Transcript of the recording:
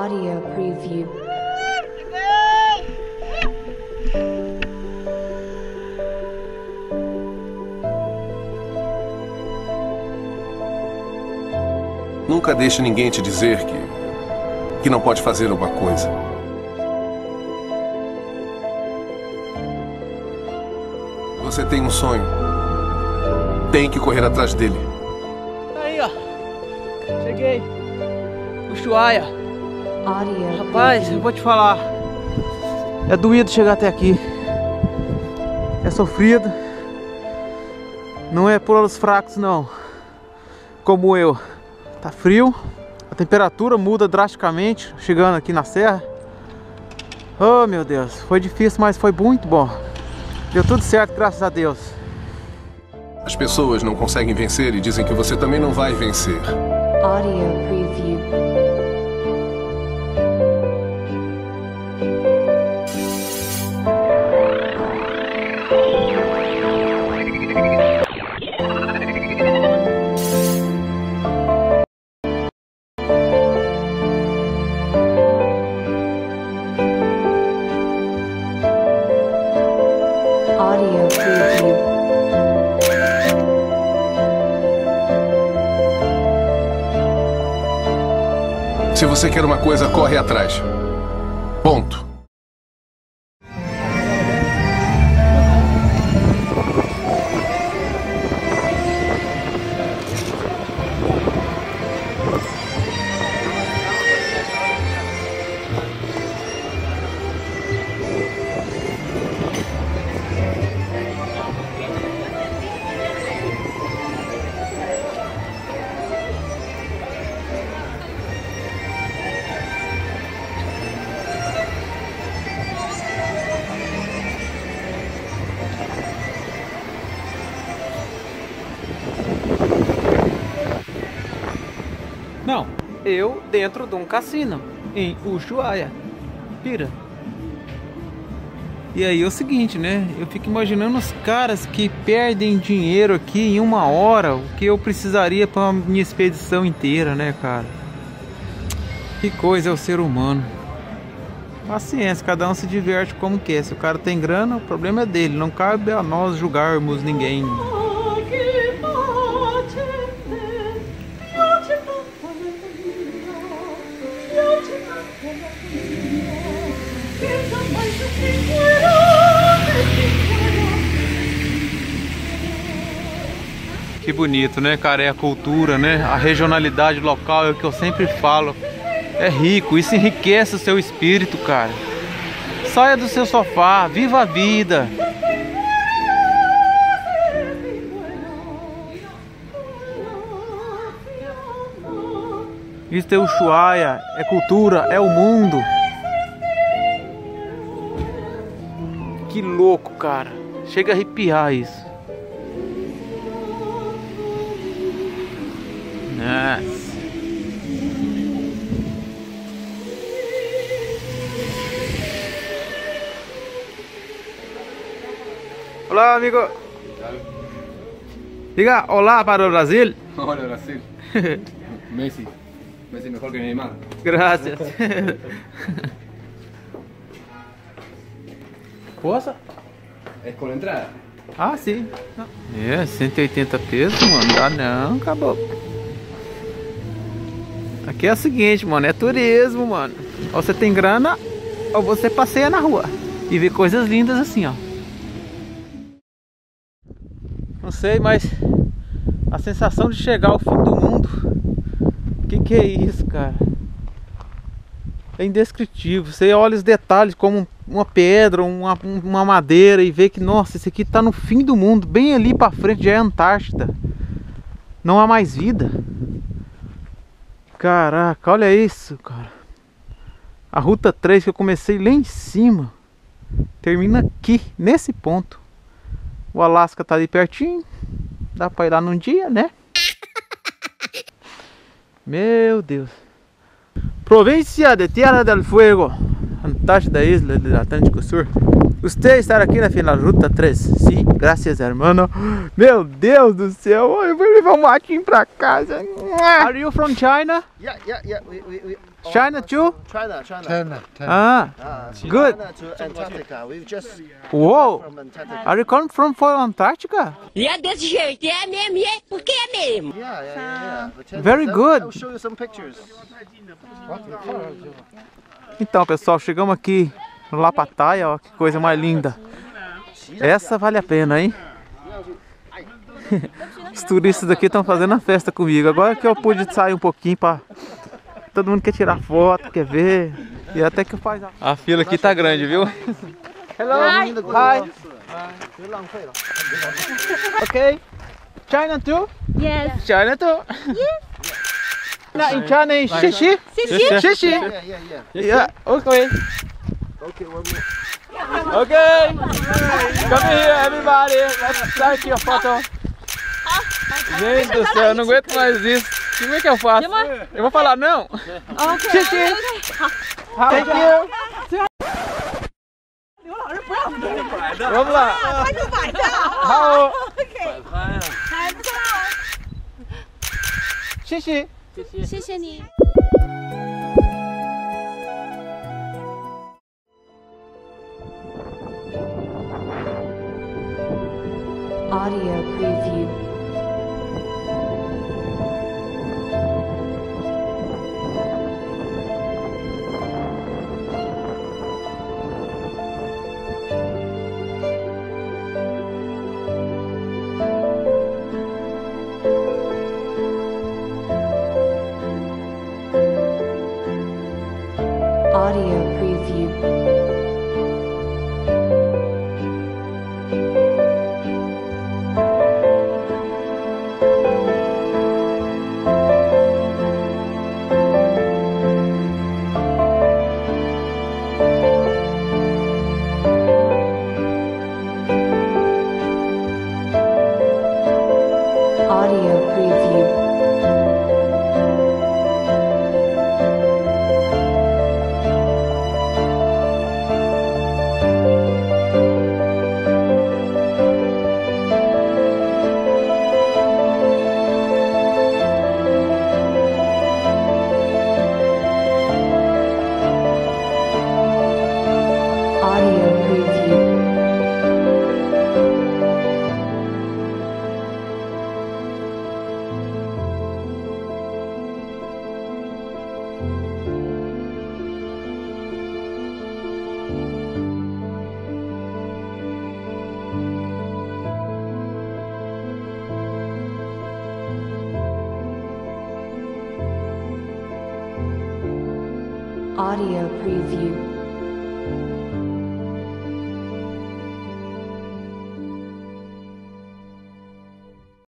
Audio preview. Nunca deixe ninguém te dizer que que não pode fazer alguma coisa. Você tem um sonho. Tem que correr atrás dele. Aí, ó. Cheguei. Ushuaia. Rapaz, eu vou te falar. É doído chegar até aqui. É sofrido. Não é por olhos fracos, não. Como eu. Tá frio. A temperatura muda drasticamente chegando aqui na serra. Oh, meu Deus. Foi difícil, mas foi muito bom. Deu tudo certo, graças a Deus. As pessoas não conseguem vencer e dizem que você também não vai vencer. Audio preview. Se você quer uma coisa, corre atrás. Ponto. Eu dentro de um cassino em Ushuaia, Pira. E aí é o seguinte, né? Eu fico imaginando os caras que perdem dinheiro aqui em uma hora, o que eu precisaria para minha expedição inteira, né, cara? Que coisa é o ser humano. Paciência, cada um se diverte como quer. Se o cara tem grana, o problema é dele. Não cabe a nós julgarmos ninguém. Que bonito, né, cara? É a cultura, né? A regionalidade local é o que eu sempre falo. É rico, isso enriquece o seu espírito, cara. Saia do seu sofá, viva a vida. Isso é Ushuaia, é cultura, é o mundo. Que louco, cara. Chega a arrepiar isso. Nossa. Olá, amigo. Diga olá para o Brasil. Hola Brasil. Messi. Messi mejor que Neymar. Gracias. Poça? Es con entrada. Ah, sim. É, 180 pesos, mano. Dá não, acabou. Aqui é o seguinte, mano, é turismo, mano. Ou você tem grana, ou você passeia na rua. E vê coisas lindas assim, ó. Não sei, mas a sensação de chegar ao fim do mundo. Que que é isso, cara? É indescritível. Você olha os detalhes como uma pedra, uma, uma madeira e vê que, nossa, esse aqui tá no fim do mundo. Bem ali pra frente já é Antártida. Não há mais vida. Caraca, olha isso, cara. A ruta 3 que eu comecei lá em cima termina aqui, nesse ponto. O Alasca tá ali pertinho. Dá pra ir lá num dia, né? Meu Deus. Província de Tierra del Fuego, Antártida, isla do Atlântico Usted está aqui na final ruta 3. Sim, graças, hermano. Meu Deus do céu, eu vou levar um matinho pra casa. Are you from China? Yeah, yeah, yeah. We, we, we, China too? China, China. China, China. Ah, Ah, Good. China to Antarctica. We've just whoa. from Antarctica. Are you come from for Antarctica? É desse jeito, é mesmo, é porque é mesmo. Yeah, yeah, yeah. yeah. Tent Very good. I'll show you some pictures. Então, pessoal, chegamos aqui no Lapataia, ó, que coisa mais linda. Essa vale a pena, hein? Os turistas daqui estão fazendo a festa comigo. Agora que eu pude sair um pouquinho pra. Todo mundo quer tirar foto, quer ver. E até que faz a. A fila aqui tá grande, viu? Hello. Hi. Okay. China too? Yes. China too? Not in China, in Xixi. Xixi. Xixi. Yeah, yeah, yeah. Yeah, okay. Okay, one more. Okay. Come here, everybody. Let's take a photo. Gente do céu, eu não aguento mais isso. Como é que eu faço? Eu vou falar não. Xixi. Thank you. Vamos lá. How? Xixi. 谢谢你。 Audio preview. Audio preview.